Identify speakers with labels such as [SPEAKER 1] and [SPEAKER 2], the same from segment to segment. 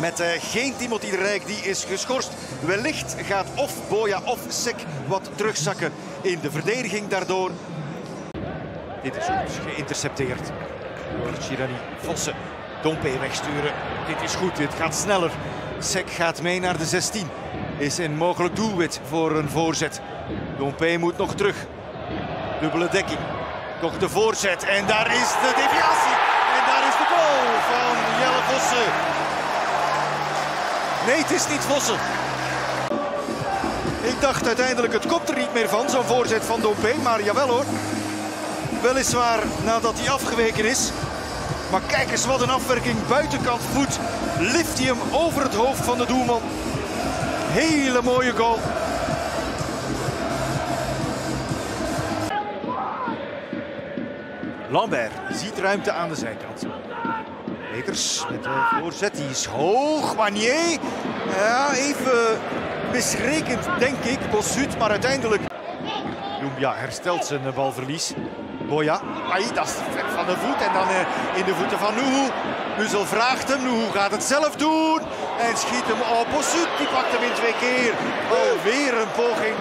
[SPEAKER 1] Met uh, geen Timothy de Rijk, die is geschorst. Wellicht gaat of Boya of Sek wat terugzakken in de verdediging daardoor. Dit is goed geïntercepteerd door Chirani Vossen. Dompe wegsturen. Dit is goed, dit gaat sneller. Sek gaat mee naar de 16. Is een mogelijk doelwit voor een voorzet. Dompe moet nog terug. Dubbele dekking. Toch de voorzet en daar is de deviatie. Nee, het is niet Vossen. Ik dacht uiteindelijk, het komt er niet meer van, zo'n voorzet van Dompe. Maar jawel hoor. Weliswaar nadat hij afgeweken is. Maar kijk eens wat een afwerking. Buitenkant voet. Lift hij hem over het hoofd van de doelman. Hele mooie goal. Lambert ziet ruimte aan de zijkant. Peters met de voorzet, die is hoog. Wanier, ja, even misrekend denk ik. Bossuut, maar uiteindelijk... Lumbia herstelt zijn balverlies. Boya, ai, dat is van de voet en dan in de voeten van Nuhu. Nuzel vraagt hem, Nuhu gaat het zelf doen. En schiet hem op. Bossuut, die pakt hem in twee keer. Alweer een poging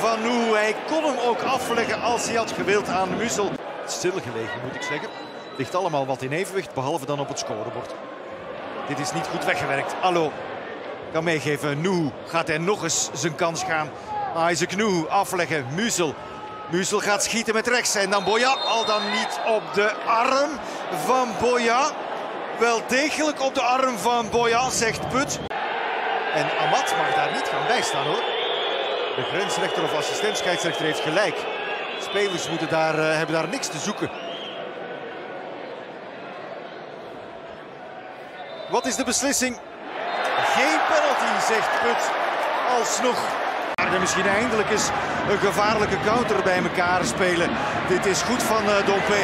[SPEAKER 1] van Nuhu. Hij kon hem ook afleggen als hij had gewild aan Muzel stilgelegen, moet ik zeggen. Ligt allemaal wat in evenwicht, behalve dan op het scorebord. Dit is niet goed weggewerkt. Allo kan meegeven. Nu gaat hij nog eens zijn kans gaan. Isaac Nu afleggen. Muzel. Muzel gaat schieten met rechts. En dan Boya. Al dan niet op de arm van Boya. Wel degelijk op de arm van Boya, zegt Put. En Amat mag daar niet gaan bijstaan hoor. De grensrechter of assistent heeft gelijk. Spelers moeten daar, uh, hebben daar niks te zoeken. Wat is de beslissing? Geen penalty, zegt Put. Alsnog. Er misschien eindelijk eens een gevaarlijke counter bij elkaar spelen. Dit is goed van uh, Dompe.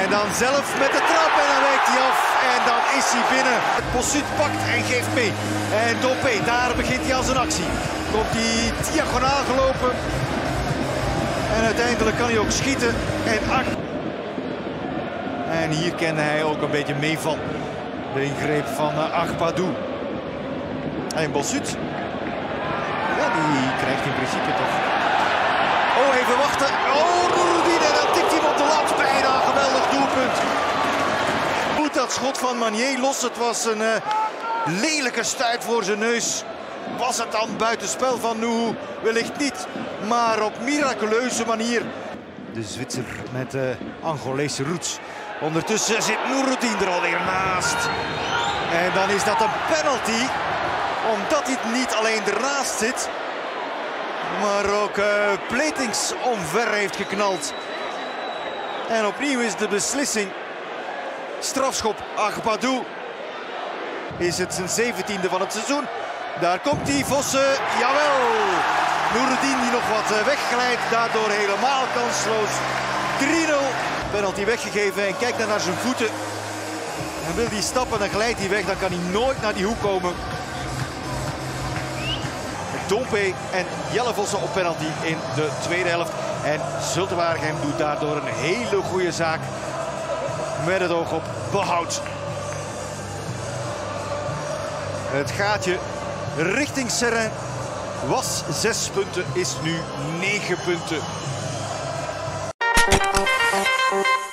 [SPEAKER 1] En dan zelf met de trap en dan wijkt hij af. En dan is hij binnen. Possuut pakt en geeft mee. En Dompe, daar begint hij als een actie. Komt hij diagonaal gelopen. En uiteindelijk kan hij ook schieten. En, en hier kende hij ook een beetje mee van de ingreep van uh, Agpadou. En Bossuut. Ja, die krijgt in principe toch. Oh, even wachten. Oh. En dan tikt op de lat. Bijna geweldig doelpunt. Goed dat schot van Manier los. Het was een uh, lelijke stuit voor zijn neus. Was het dan buitenspel van Nuhu? Wellicht niet, maar op miraculeuze manier. De Zwitser met de Angolese roots. Ondertussen zit Nouroudin er alweer naast. En dan is dat een penalty. Omdat hij niet alleen ernaast zit. Maar ook uh, Pletings omver heeft geknald. En opnieuw is de beslissing. Strafschop Agbadou. Is het zijn zeventiende van het seizoen. Daar komt hij, Vossen. Jawel. Noerdien die nog wat eh, wegglijdt. Daardoor helemaal kansloos. 3-0. Penalty weggegeven en kijkt naar zijn voeten. En wil hij stappen, dan glijdt hij weg. Dan kan hij nooit naar die hoek komen. Dompe en Jelle Vossen op penalty in de tweede helft. En Zultewaardigem doet daardoor een hele goede zaak. Met het oog op behoud. Het gaatje richting Serrain was 6 punten, is nu 9 punten. Thank you.